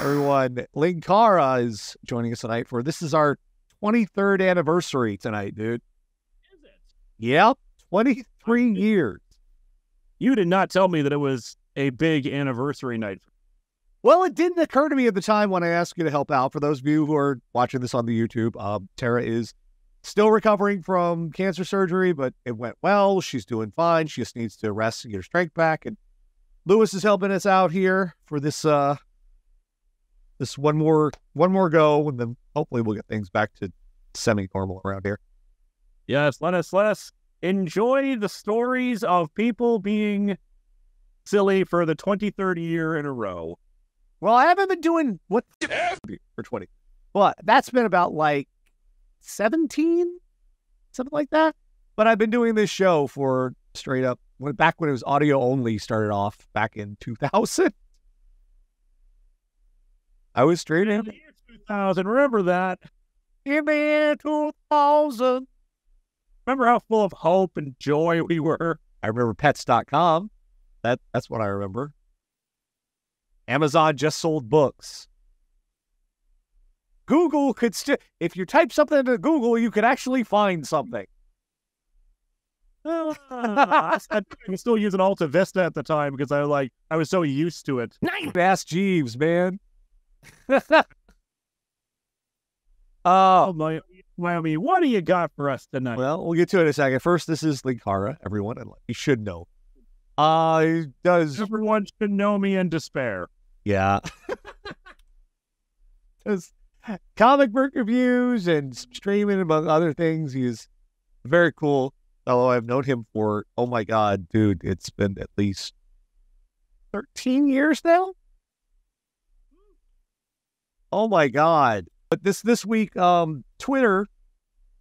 everyone. Linkara is joining us tonight for this is our 23rd anniversary tonight, dude. Is it? Yep, 23 years. You did not tell me that it was a big anniversary night. Well, it didn't occur to me at the time when I asked you to help out. For those of you who are watching this on the YouTube, uh, Tara is still recovering from cancer surgery, but it went well. She's doing fine. She just needs to rest and get her strength back. And Lewis is helping us out here for this uh this one more one more go, and then hopefully we'll get things back to semi normal around here. Yes, let us let us enjoy the stories of people being silly for the 23rd year in a row. Well, I haven't been doing what for 20, but that's been about like 17, something like that. But I've been doing this show for straight up when back when it was audio only started off back in 2000. I was straight In the year 2000, remember that? in the year 2000. Remember how full of hope and joy we were? I remember pets.com. That that's what I remember. Amazon just sold books. Google could still if you type something into Google, you could actually find something. Ah, I was still using Alta Vista at the time because I like I was so used to it. Nice. Ask Jeeves, man. Oh uh, my, Miami, what do you got for us tonight? well, we'll get to it in a second. First, this is Linkara, everyone, you should know. Uh, does Everyone should know me in despair. Yeah. Does comic book reviews and streaming, among other things. He's very cool fellow. I've known him for, oh my God, dude, it's been at least 13 years now. Oh my God. But this this week, um, Twitter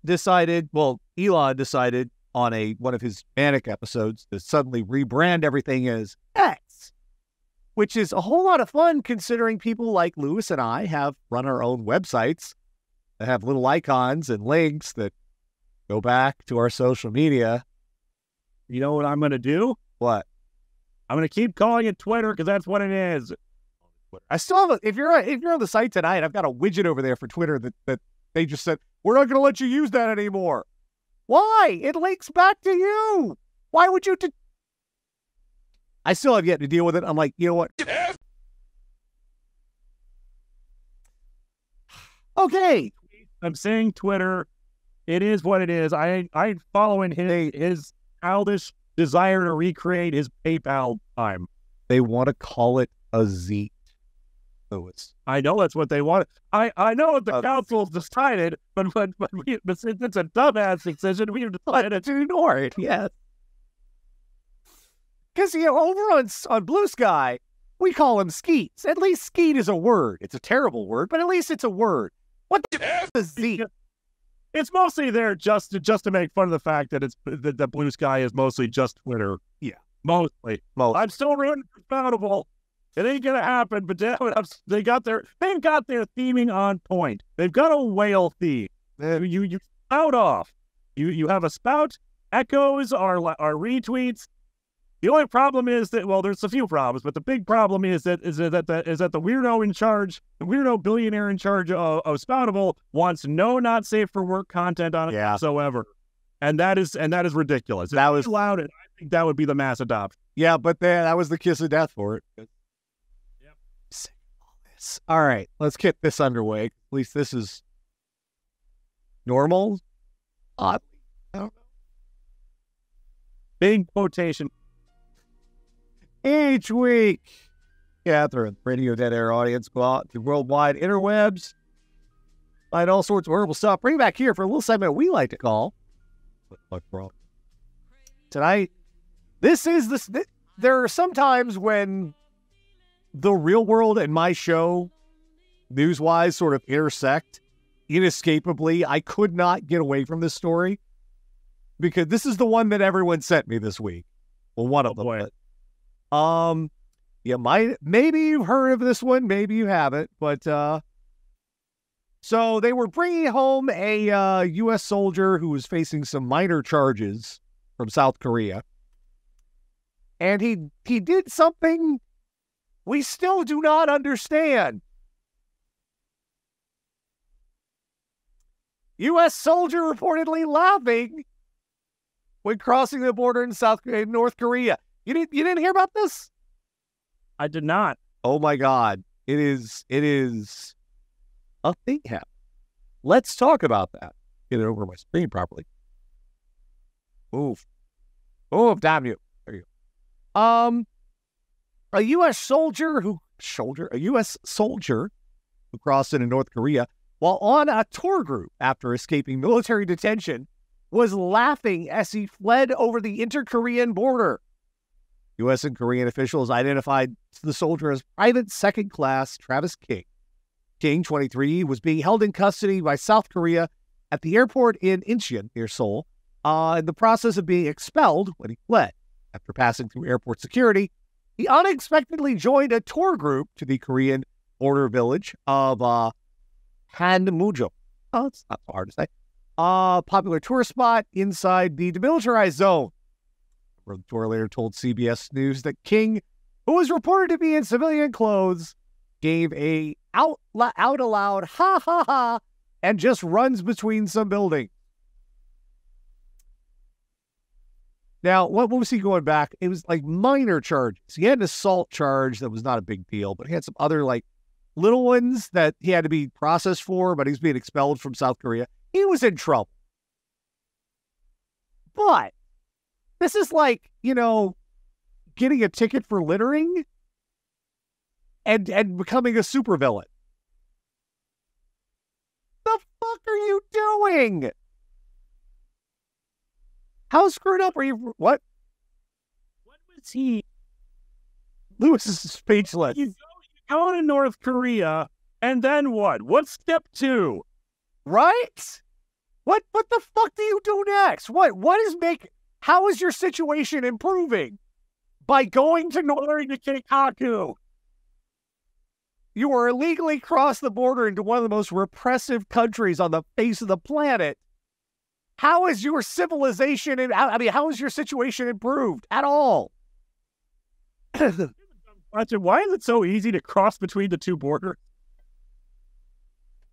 decided, well, Elon decided on a one of his manic episodes to suddenly rebrand everything as X which is a whole lot of fun considering people like Lewis and I have run our own websites that have little icons and links that go back to our social media. You know what I'm going to do? What? I'm going to keep calling it Twitter because that's what it is. I still have a, if you're if you're on the site tonight, I've got a widget over there for Twitter that, that they just said, we're not gonna let you use that anymore. Why? It links back to you. Why would you t- I still have yet to deal with it. I'm like, you know what? okay. I'm saying Twitter. It is what it is. I I following his his childish desire to recreate his PayPal time. They want to call it a Z. Lewis. I know that's what they want. I, I know what the Uh, council's decided, but but but, we, but since it's a dumbass decision, we've decided to ignore it. Yeah. Because you know, over on on Bluesky, we call him Skeets. At least Skeet is a word. It's a terrible word, but at least it's a word. What the f is Z? it's mostly there just to just to make fun of the fact that it's that, that Bluesky is mostly just Twitter. Yeah. mostly. Most. I'm still rooting for Spoutable. It ain't gonna happen, but damn it, I'm, s- they got their they've got their theming on point. They've got a whale theme. You you spout off. You you have a spout. Echoes are are retweets. The only problem is that well, there's a few problems, but the big problem is that is that the, is that the weirdo in charge, the weirdo billionaire in charge of, of Spoutable wants no not safe for work content on it Yeah. whatsoever, and that is and that is ridiculous. That was- allowed it. I think that would be the mass adoption. yeah, but then that was the kiss of death for it. Yep. Sick of all this. All right, let's get this underway. At least this is normal. Odd. Big quotation. Each week, Catherine, Radio Dead Air audience, go out to worldwide interwebs, find all sorts of horrible stuff. Bring it back here for a little segment we like to call. What the fuck, bro? Tonight, this is this. Th- there are some times when the real world and my show, news wise, sort of intersect inescapably. I could not get away from this story because this is the one that everyone sent me this week. Well, one of them. boy. but- um, you might maybe you've heard of this one, maybe you haven't, but uh, so they were bringing home a uh, U.S. soldier who was facing some minor charges from South Korea, and he he did something we still do not understand. U.S. soldier reportedly laughing when crossing the border in South Korea, North Korea. You didn't you didn't hear about this? I did not. Oh my God! It is it is a thing happening. Let's talk about that. Get it over my screen properly. Oof. Oof. damn you. There you go. Um, a U.S. soldier who soldier a U.S. soldier who crossed into North Korea while on a tour group after escaping military detention was laughing as he fled over the inter-Korean border. U.S. and Korean officials identified the soldier as Private Second Class Travis King. King, 23, was being held in custody by South Korea at the airport in Incheon, near Seoul, uh, in the process of being expelled when he fled. After passing through airport security, he unexpectedly joined a tour group to the Korean border village of uh, Panmunjom. Oh, it's not so hard to say. A uh, popular tourist spot inside the demilitarized zone. The tour later told CBS News that King, who was reported to be in civilian clothes, gave a out, out aloud ha ha ha and just runs between some buildings. Now, what, was he going back? It was like minor charges. He had an assault charge that was not a big deal, but he had some other like little ones that he had to be processed for, but he's being expelled from South Korea. He was in trouble. But this is like, you know, getting a ticket for littering and and becoming a supervillain. The fuck are you doing? How screwed up are you? What? What was he? Lewis is speechless. You go, you go to North Korea, and then what? What's step two? Right? What what the fuck do you do next? What what is make how is your situation improving? By going to Northern Keikaku. You are illegally crossed the border into one of the most repressive countries on the face of the planet. How is your civilization and I mean, how is your situation improved at all? Why is it so easy to cross between the two borders?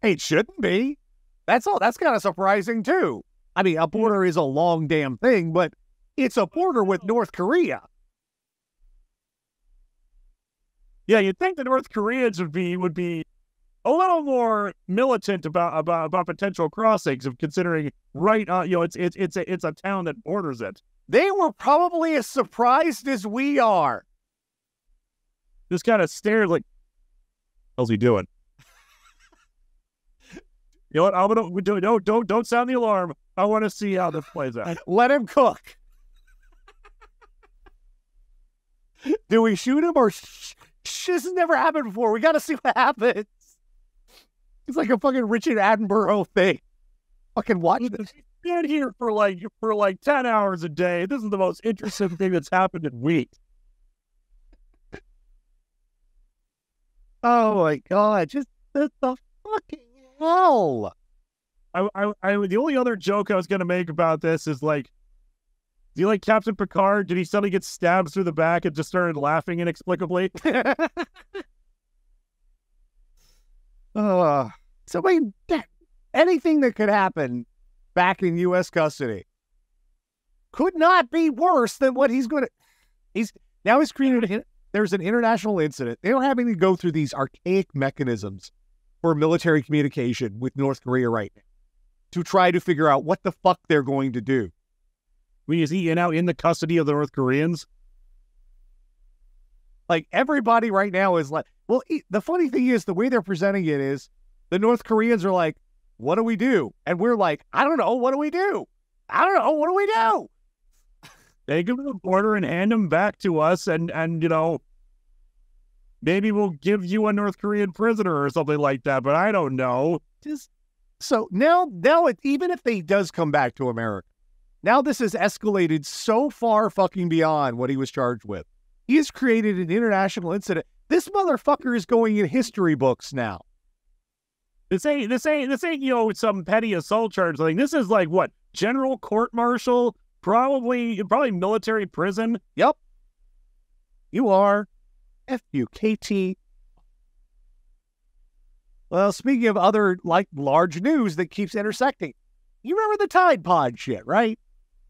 It shouldn't be. That's all. That's kind of surprising too. I mean, a border is a long damn thing, but it's a border with North Korea. Yeah, you'd think the North Koreans would be would be a little more militant about about, about potential crossings of considering right uh, you know it's it's it's a it's a town that borders it. They were probably as surprised as we are. Just kind of stared like, "How's he doing?" you know what? I'm gonna don't don't don't don't sound the alarm. I want to see how this plays out. Let him cook. Do we shoot him or sh- sh- this has never happened before? We got to see what happens. It's like a fucking Richard Attenborough thing. Fucking watch this. Been here for like for like ten hours a day. This is the most interesting thing that's happened in weeks. Oh my god! Just the, the fucking hell. I, I, I, the only other joke I was gonna make about this is like, do you like Captain Picard? Did he suddenly get stabbed through the back and just started laughing inexplicably? uh, so I mean, that, anything that could happen back in U.S. custody could not be worse than what he's going to. He's now he's created. There's an international incident. They're having to go through these archaic mechanisms for military communication with North Korea right now to try to figure out what the fuck they're going to do. I mean, is he now in the custody of the North Koreans? Like everybody right now is like, well, the funny thing is the way they're presenting it is the North Koreans are like, what do we do? And we're like, I don't know. What do we do? I don't know. What do we do? Take him to the border and hand them back to us, and and you know, maybe we'll give you a North Korean prisoner or something like that. But I don't know. Just so now, now it, even if he does come back to America, now this has escalated so far fucking beyond what he was charged with. He has created an international incident. This motherfucker is going in history books now. This ain't this ain't this ain't you know some petty assault charge thing. This is like what general court martial, probably probably military prison. Yep, you are F U K T. Well, speaking of other like large news that keeps intersecting, you remember the Tide Pod shit, right?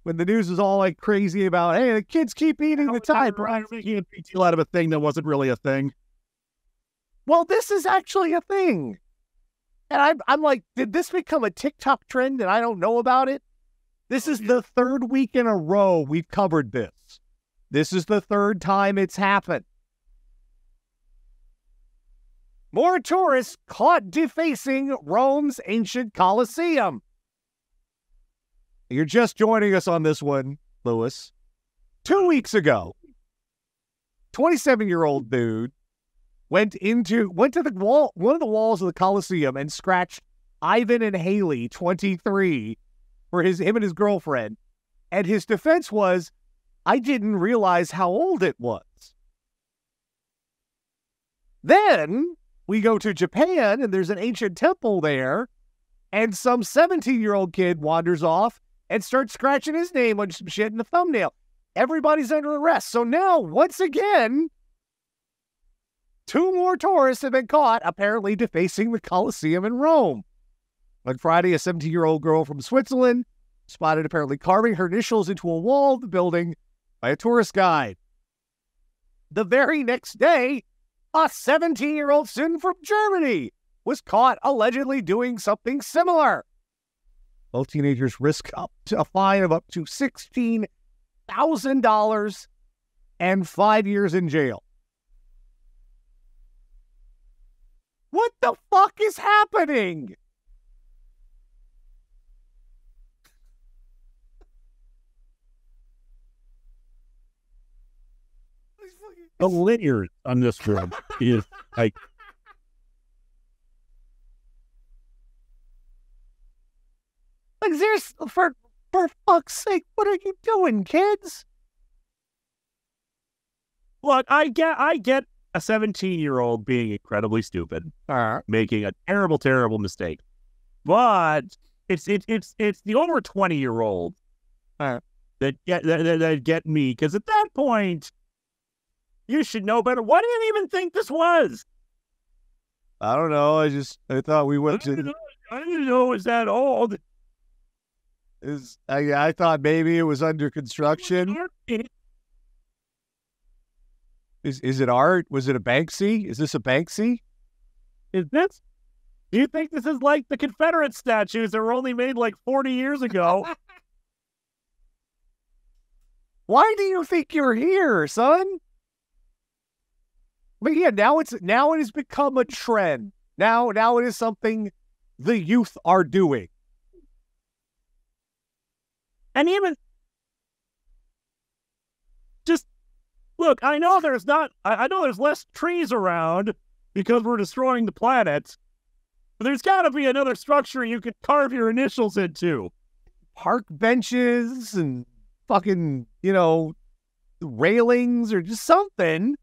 When the news was all like crazy about, hey, the kids keep eating the Tide Pod. making a big deal out of a thing that wasn't really a thing. Well, this is actually a thing. And I'm, I'm like, did this become a TikTok trend and I don't know about it? This is the third week in a row we've covered this. This is the third time it's happened. More tourists caught defacing Rome's ancient Colosseum. You're just joining us on this one, Lewis. Two weeks ago, 27 year old dude went into went to the wall one of the walls of the Colosseum and scratched Ivan and Haley, 23, for his him and his girlfriend. And his defense was, I didn't realize how old it was. Then we go to Japan and there's an ancient temple there, and some 17 year old kid wanders off and start scratching his name on some shit in the thumbnail. Everybody's under arrest. So now, once again, two more tourists have been caught apparently defacing the Colosseum in Rome. On Friday, a 17 year old girl from Switzerland spotted apparently carving her initials into a wall of the building by a tourist guide. The very next day, a 17 year old student from Germany was caught allegedly doing something similar. Teenagers risk up to a fine of up to $16,000 and five years in jail. What the fuck is happening? The linear on this film is like Like, there's for for fuck's sake, what are you doing, kids? look, I get I get a 17 year old being incredibly stupid, Uh, making a terrible, terrible mistake. But it's it's it's it's the over 20 year old Uh. that get that, that, that get me because at that point you should know better. What do you even think this was? I don't know. I just I thought we went didn't to know, I didn't know it was that old. Is I, I thought maybe it was under construction. Is is it art? Was it a Banksy? Is this a Banksy? Is this? Do you think this is like the Confederate statues that were only made like 40 years ago? Why do you think you're here, son? But yeah, now it's now it has become a trend. Now now it is something the youth are doing. And even just look, I know there's not, I, I know there's less trees around because we're destroying the planet, but there's got to be another structure you could carve your initials into. Park benches and fucking, you know, railings or just something.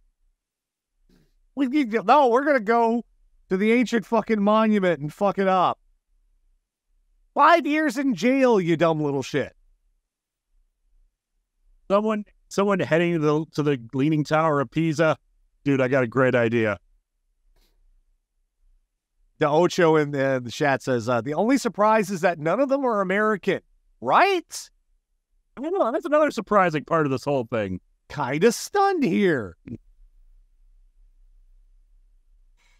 We need to, no, we're gonna go to the ancient fucking monument and fuck it up. Five years in jail, you dumb little shit. Someone, someone heading to the to the Leaning Tower of Pisa, dude. I got a great idea. The Ocho in the, the chat says uh, the only surprise is that none of them are American, right? I know. That's another surprising part of this whole thing. Kind of stunned here.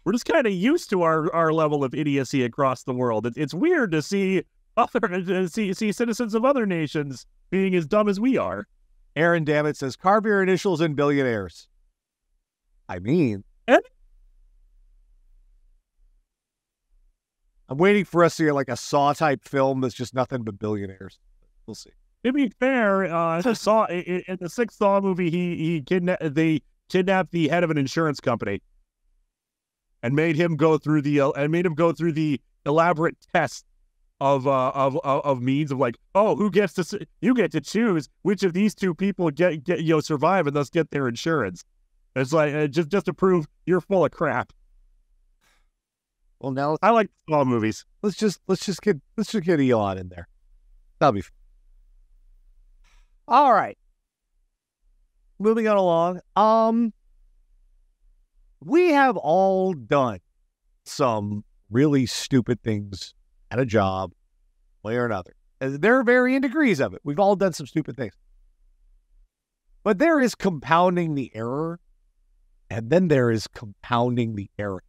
We're just kind of used to our, our level of idiocy across the world. It, it's weird to see other see see citizens of other nations being as dumb as we are. Aaron Dammit says carve your initials in billionaires. I mean, And- I'm waiting for us to get like a Saw type film that's just nothing but billionaires. We'll see. To be fair, uh, Saw in, in the sixth Saw movie, he he kidnapped they kidnapped the head of an insurance company and made him go through the uh, and made him go through the elaborate test of uh of of, of means of like oh who gets to you get to choose which of these two people get get you know survive and thus get their insurance. It's like uh, just just to prove you're full of crap. Well, now I like Saw movies. let's just let's just get let's just get Elon in there. That'll be. Fun. All right. Moving on along. Um, we have all done some really stupid things at a job, way or another. And there are varying degrees of it. We've all done some stupid things. But there is compounding the error, and then there is compounding the error.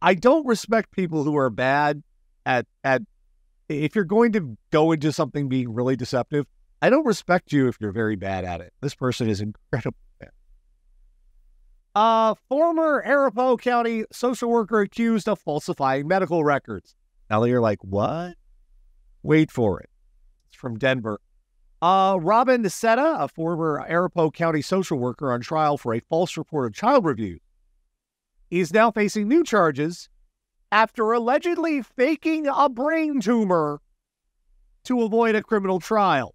I don't respect people who are bad at at if you're going to go into something being really deceptive, I don't respect you if you're very bad at it. This person is incredible. Uh, former Arapahoe County social worker accused of falsifying medical records. Now you're like, what? Wait for it. It's from Denver. Uh, Robin Niceta, a former Arapahoe County social worker on trial for a false report of child review, is now facing new charges after allegedly faking a brain tumor to avoid a criminal trial.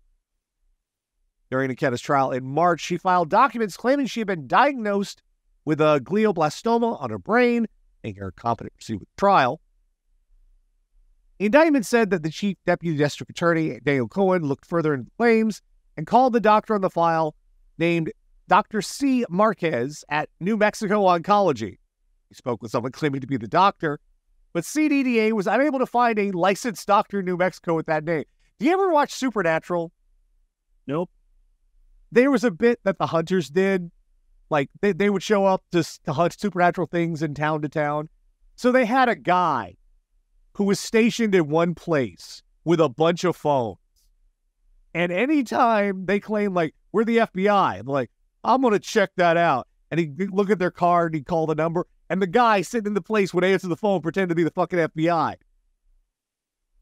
During Niceta's trial in March, she filed documents claiming she had been diagnosed with a glioblastoma on her brain, making her competent to proceed with trial. The indictment said that the chief deputy district attorney, Daniel Cohen, looked further into the claims and called the doctor on the file named Dr. C. Marquez at New Mexico Oncology. He spoke with someone claiming to be the doctor, but CDDA was unable to find a licensed doctor in New Mexico with that name. Do you ever watch Supernatural? Nope. There was a bit that the hunters did. Like they, they would show up to, to hunt supernatural things in town to town. So they had a guy who was stationed in one place with a bunch of phones. And anytime they claim like we're the FBI, like, I'm gonna check that out. And he'd look at their card, and he'd call the number, and the guy sitting in the place would answer the phone, pretend to be the fucking FBI.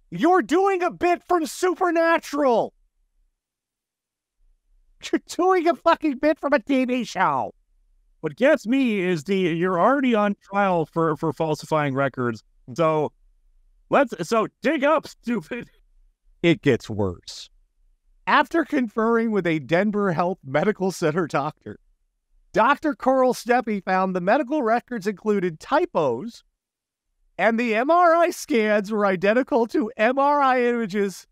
You're doing a bit from Supernatural. You're doing a fucking bit from a TV show. What gets me is the you're already on trial for for falsifying records. So let's so dig up, stupid. It gets worse. After conferring with a Denver Health Medical Center doctor, Dr. Coral Steppe found the medical records included typos, and the MRI scans were identical to MRI images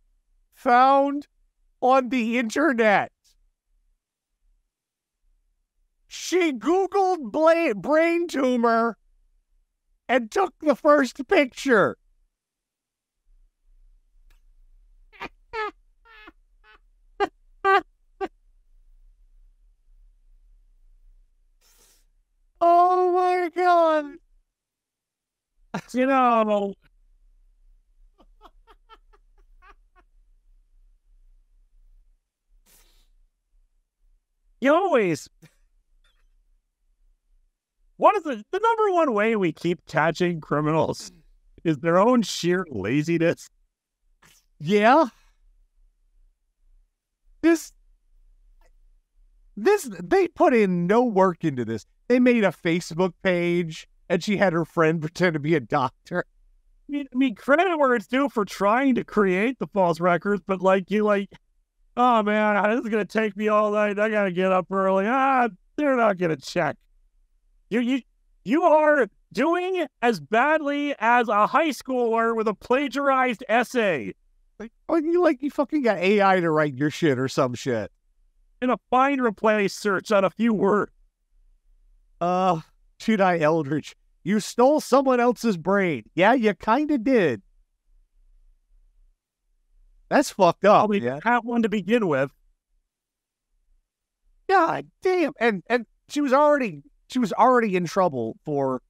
found on the internet. She Googled brain tumor and took the first picture. oh my god. You know, you always. What is the, the number one way we keep catching criminals is their own sheer laziness. Yeah. This this they put in no work into this. They made a Facebook page and she had her friend pretend to be a doctor. I mean, I mean, credit where it's due for trying to create the false records, but like you, like, oh man, this is gonna take me all night. I gotta get up early. Ah, they're not gonna check. You, you, you are doing as badly as a high schooler with a plagiarized essay Like, oh, you like you fucking got AI to write your shit or some shit. in a find replace search on a few words. Uh, Jedi Eldridge, you stole someone else's brain. Yeah, you kind of did. That's fucked up. Probably Yeah. have one to begin with. God damn. And and she was already she was already in trouble for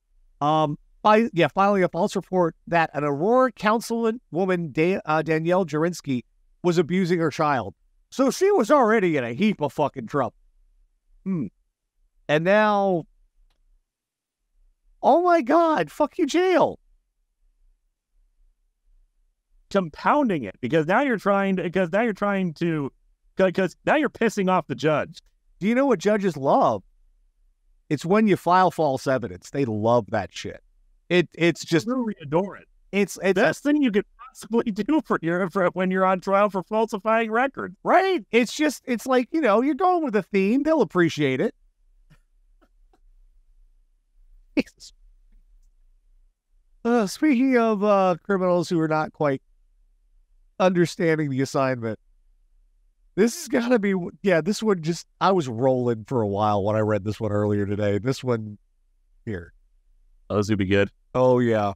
um by yeah filing a false report that an Aurora councilman woman da- uh, Danielle Jurinsky was abusing her child. So she was already in a heap of fucking trouble. Hmm. And now, oh my God, fuck you, jail. compounding it because now you're trying to because now you're trying to because now you're pissing off the judge. Do you know what judges love? It's when you file false evidence. They love that shit. It it's just really adore it. it's it's Best thing you could possibly do for your for when you're on trial for falsifying records. right. It's just it's like you know you're going with a theme. They'll appreciate it. Jesus. Uh, speaking of uh, criminals who are not quite understanding the assignment, this has got to be yeah. This one just I was rolling for a while when I read this one earlier today. This one here. Oh, this would be good. Oh, yeah.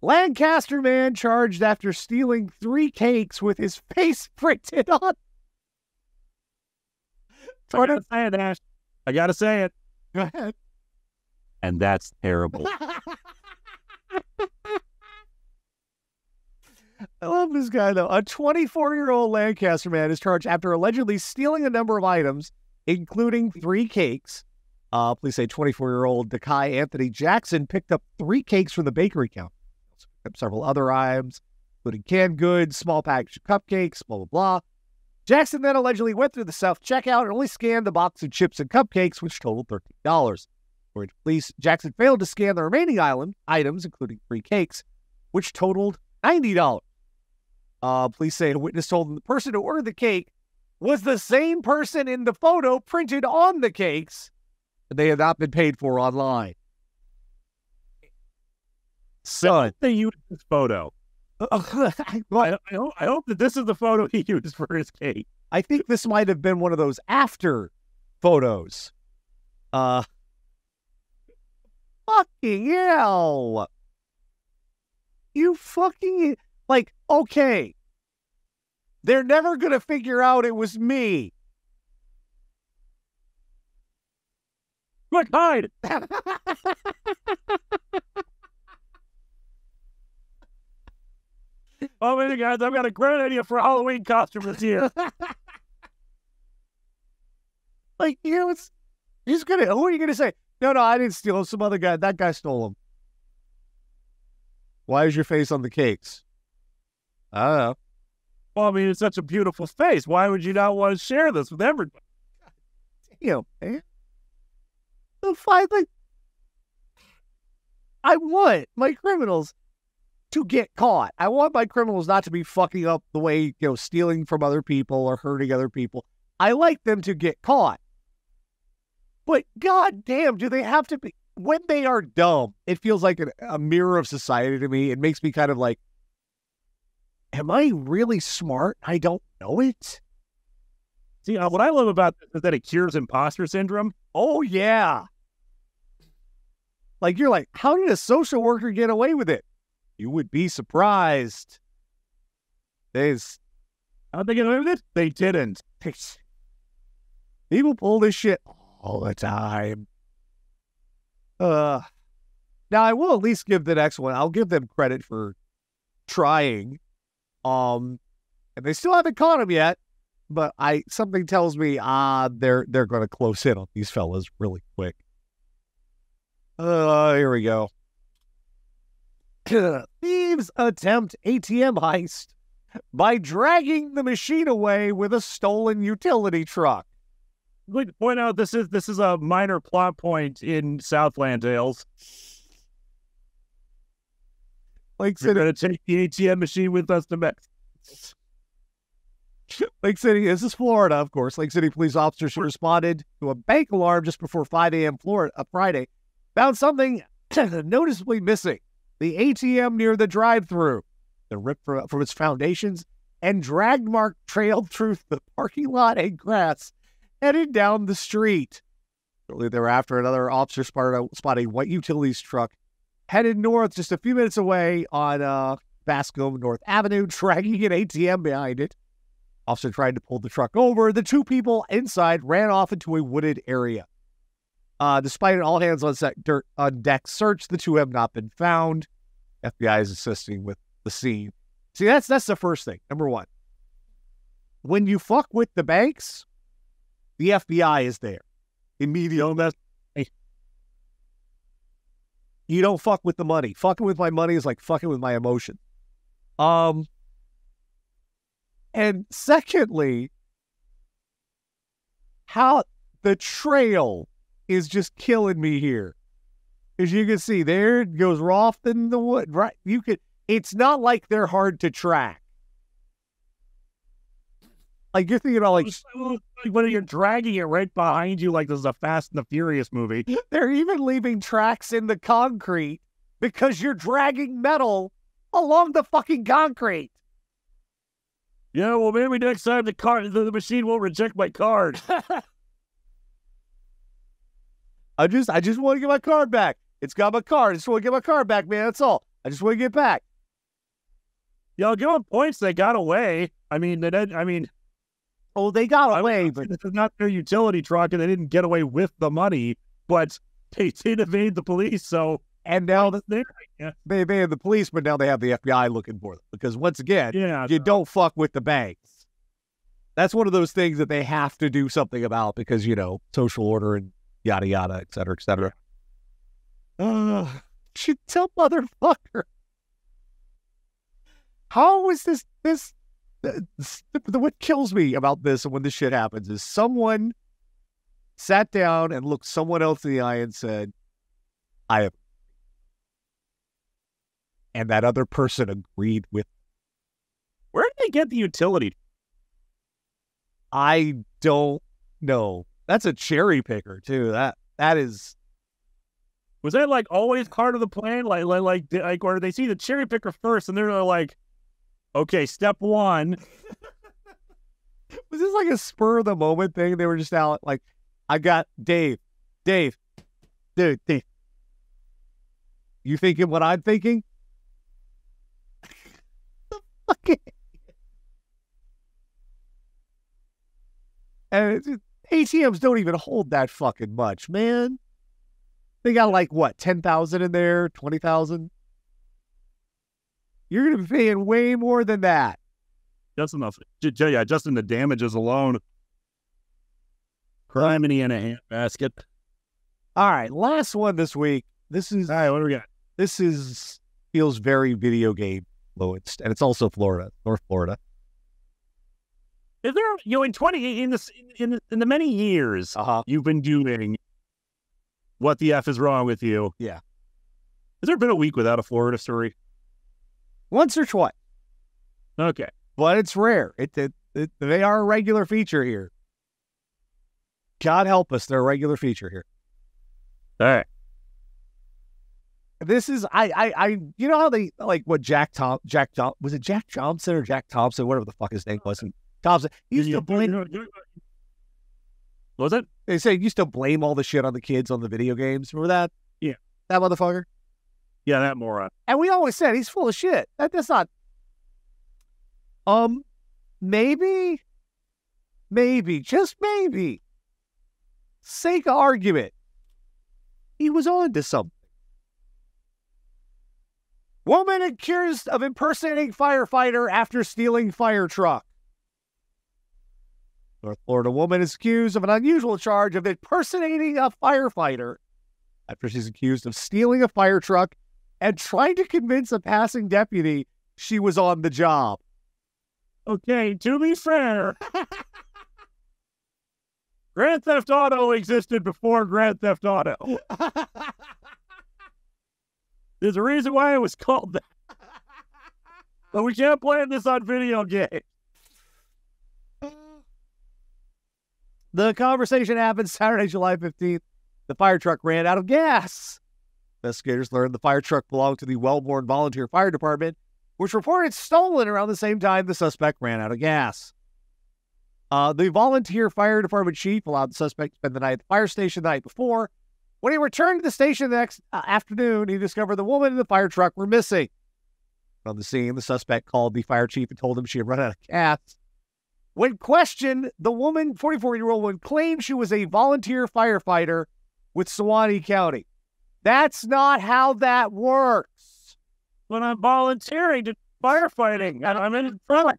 Lancaster man charged after stealing three cakes with his face printed on. I gotta say it, Ash. I gotta say it. Go ahead. And that's terrible. I love this guy though. A 24 year old Lancaster man is charged after allegedly stealing a number of items, including three cakes. Uh, police say 24 year old Dakai Anthony Jackson picked up three cakes from the bakery counter. Several other items, including canned goods, small package of cupcakes, blah, blah, blah. Jackson then allegedly went through the self checkout and only scanned the box of chips and cupcakes, which totaled $13. According to police, Jackson failed to scan the remaining island items, including three cakes, which totaled $90. Uh, police say a witness told them the person who ordered the cake was the same person in the photo printed on the cakes. and They had not been paid for online. Son, they used this photo. I, I, I, hope, I hope that this is the photo he used for his cake. I think this might have been one of those after photos. Uh, fucking hell. You fucking, like, okay. They're never going to figure out it was me. Quick, hide! oh, man, guys, I've got a great idea for a Halloween costume this year. like, you know, it's, he's going to, who are you going to say? No, no, I didn't steal him. Some other guy, that guy stole them. Why is your face on the cakes? I don't know. Well, I mean, it's such a beautiful face. Why would you not want to share this with everybody? Damn, man. The fight, like, I want my criminals to get caught. I want my criminals not to be fucking up the way, you know, stealing from other people or hurting other people. I like them to get caught. But god damn, do they have to be when they are dumb? It feels like an, a mirror of society to me. It makes me kind of like, am I really smart? I don't know it. See, uh, what I love about this is that it cures imposter syndrome. Oh yeah. Like you're like, how did a social worker get away with it? You would be surprised. There's how'd they get away with it? They didn't. People pull this shit all the time. Uh now I will at least give the next one. I'll give them credit for trying. Um and they still haven't caught him yet, but I something tells me ah uh, they're they're gonna close in on these fellas really quick. Uh here we go. Thieves attempt ATM heist by dragging the machine away with a stolen utility truck. I'd like to point out this is this is a minor plot point in Southland Tales. Lake We're City, going to take the ATM machine with us to Mexico. Lake City, this is Florida, of course. Lake City police officers who responded to a bank alarm just before 5 a.m. Florida, uh, Friday found something noticeably missing. The ATM near the drive-through, the ripped from, from its foundations, and drag mark trailed through the parking lot and grass, headed down the street. Shortly thereafter, another officer spotted a, spotted a white utilities truck headed north just a few minutes away on uh, Bascom Norris Avenue, dragging an ATM behind it. Officer tried to pull the truck over. The two people inside ran off into a wooded area. Uh, despite an all hands on, set, dirt, on deck search, the two have not been found. FBI is assisting with the scene. See, that's that's the first thing. Number one, when you fuck with the banks, the FBI is there immediately. You don't fuck with the money. Fucking with my money is like fucking with my emotion. Um, and secondly, how the trail is just killing me here. As you can see, there goes off in the wood. Right, you could. It's not like they're hard to track. Like you're thinking about like when you're dragging it right behind you, like this is a Fast and the Furious movie. they're even leaving tracks in the concrete because you're dragging metal along the fucking concrete. Yeah, well, maybe next time the car, the, the machine won't reject my card. I just, I just want to get my card back. It's got my card. I just want to get my card back, man. That's all. I just want to get back. Y'all give them points. They got away. I mean, they did. I mean, Oh, they got away, but this is not their utility truck, and they didn't get away with the money, but they did evade the police. So and now there, they they have the police, but now they have the FBI looking for them because once again, yeah, you don't fuck with the banks. That's one of those things that they have to do something about because you know social order and yada yada, et cetera, et cetera. Uh, tell motherfucker. How is this this the, the, what kills me about this and when this shit happens is someone sat down and looked someone else in the eye and said, I have and that other person agreed with Where did they get the utility? I don't know. That's a cherry picker too. That that is Was that like always part of the plan? Like, like, like, like, or they see the cherry picker first, and they're like, Okay, step one. was this like a spur of the moment thing? They were just out like, I got Dave, Dave, dude, Dave. You thinking what I'm thinking? okay. And just, ATMs don't even hold that fucking much, man. They got like what, 10,000 in there, 20,000? You're going to be paying way more than that. Just enough. Yeah, just in the damages alone. Crime in a handbasket. All right, last one this week. This is all right. What do we got? This is feels very video game influenced, and it's also Florida, North Florida. Is there you know in twenty in this in the, in the many years uh-huh. you've been doing? What the f is wrong with you? Yeah. Has there been a week without a Florida story? Once or twice, Okay. but it's rare. It, it, it they are a regular feature here. God help us, they're a regular feature here. All right. This is I I I you know how they like what Jack Tom Jack John was it Jack Johnson or Jack Thompson whatever the fuck his name was Thompson he used to blame was it? they say he used to blame all the shit on the kids on the video games remember that Yeah. that motherfucker Yeah, that moron. And we always said he's full of shit. That, that's not. Um, maybe, maybe, just maybe, sake of argument, he was on to something. Woman accused of impersonating firefighter after stealing fire truck. North Florida woman is accused of an unusual charge of impersonating a firefighter after she's accused of stealing a fire truck and trying to convince a passing deputy she was on the job. Okay, to be fair, Grand Theft Auto existed before Grand Theft Auto. There's a reason why it was called that. But we can't play this on video games. the conversation happened Saturday, July 15th. The fire truck ran out of gas. Investigators learned the fire truck belonged to the Wellborn Volunteer Fire Department, which reported stolen around the same time the suspect ran out of gas. Uh, the volunteer fire department chief allowed the suspect to spend the night at the fire station the night before. When he returned to the station the next uh, afternoon, he discovered the woman and the fire truck were missing. On the scene, the suspect called the fire chief and told him she had run out of gas. When questioned, the woman, 44 year old woman, claimed she was a volunteer firefighter with Suwannee County. That's not how that works. When I'm volunteering to firefighting, and I'm in a truck.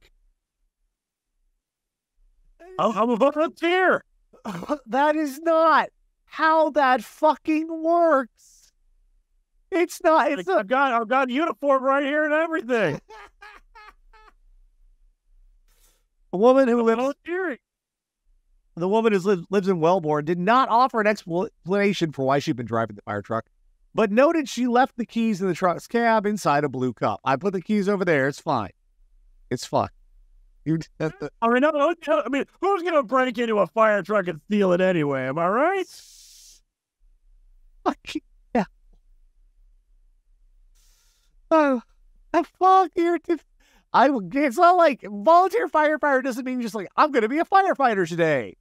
I'm, I'm a volunteer. that is not how that fucking works. It's not. It's I've got I've got uniform right here and everything. A woman who lives Volunteering. The woman who lives, lives in Wellborn did not offer an explanation for why she'd been driving the fire truck, but noted she left the keys in the truck's cab inside a blue cup. I put the keys over there. It's fine. It's fine. You, I mean, no, I mean, who's gonna break into a fire truck and steal it anyway? Am I right? fucking yeah. Oh, the fuck you're. Def- I. It's not like volunteer firefighter doesn't mean just like I'm going to be a firefighter today.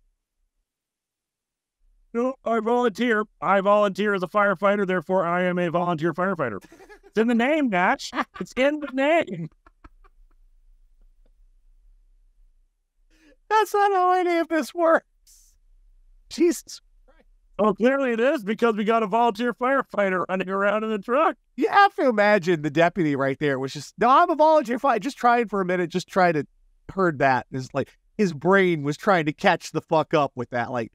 No, I volunteer. I volunteer as a firefighter, therefore I am a volunteer firefighter. It's in the name, Natch. It's in the name. That's not how any of this works. Jesus. Oh, clearly it is because we got a volunteer firefighter running around in the truck. You have to imagine the deputy right there was just, no, I'm a volunteer fighter. Just trying for a minute, just try to heard that. It's like his brain was trying to catch the fuck up with that. Like,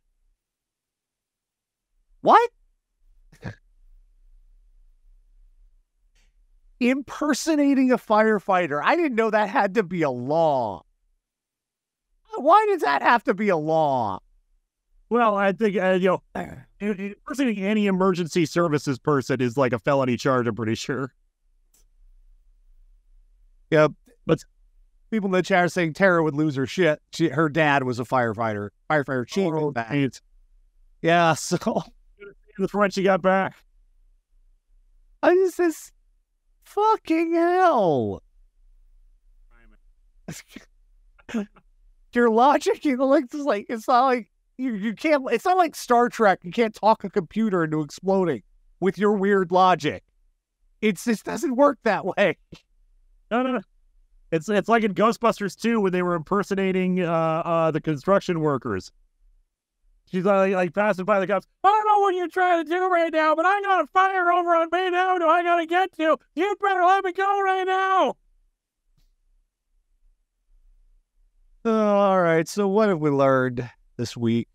what? Impersonating a firefighter. I didn't know that had to be a law. Why does that have to be a law? Well, I think uh, you know, impersonating any emergency services person is like a felony charge. I'm pretty sure. Yeah, but people in the chat are saying Tara would lose her shit. She, her dad was a firefighter. Firefighter. She Oh, Yeah, so the front she got back. I just this fucking hell. Your logic, you know, like it's like it's not like you you can't. It's not like Star Trek. You can't talk a computer into exploding with your weird logic. It's just doesn't work that way. No, no, no. It's it's like in Ghostbusters 2 when they were impersonating uh, uh, the construction workers. She's like, like passing by the cops. I don't know what you're trying to do right now, but I got a fire over on Main Avenue. I gotta get to. You better let me go right now. Uh, all right. So what have we learned this week?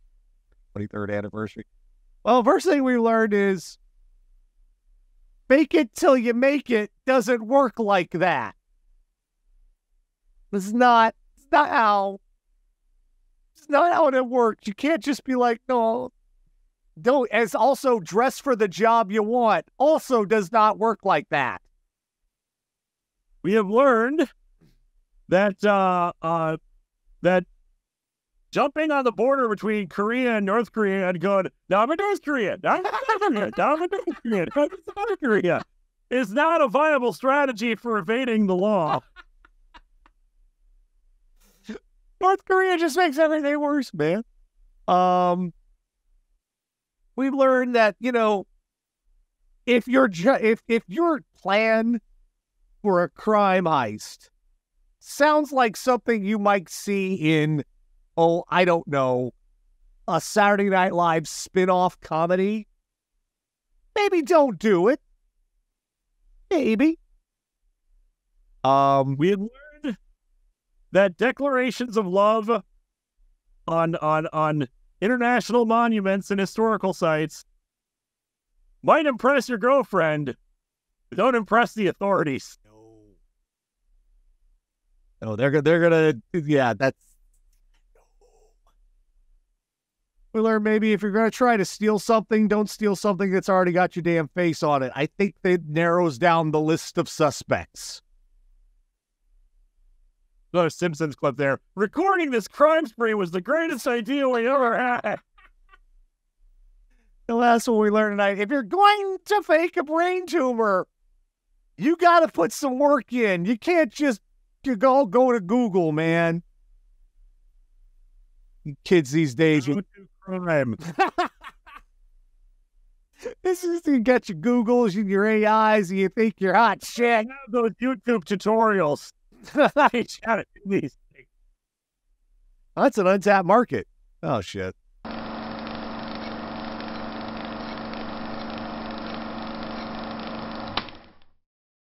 23rd anniversary. Well, first thing we learned is fake it till you make it doesn't work like that. It's not it's not how not how it works. You can't just be like, no, don't as also dress for the job you want. Also does not work like that. We have learned that uh, uh, that jumping on the border between Korea and North Korea and going, now I'm in North Korea, now I'm in South Korea, now I'm in North South Korea, is not a viable strategy for evading the law. North Korea just makes everything worse, man. Um, we've learned that you know, if your ju- if if your plan for a crime heist sounds like something you might see in, oh, I don't know, a Saturday Night Live spin-off comedy, maybe don't do it. Maybe. Um, We have learned that declarations of love on on on international monuments and historical sites might impress your girlfriend, but don't impress the authorities. No, they're they're gonna, yeah, that's. We learned maybe if you're gonna try to steal something, don't steal something that's already got your damn face on it. I think that narrows down the list of suspects. Another Simpsons clip there. Recording this crime spree was the greatest idea we ever had. The last one we learned tonight: if you're going to fake a brain tumor, you got to put some work in. You can't just you go go to Google, man. Kids these days, you crime. This is to get your Googles and your AIs and you think you're hot shit. those YouTube tutorials. That's an untapped market. Oh shit.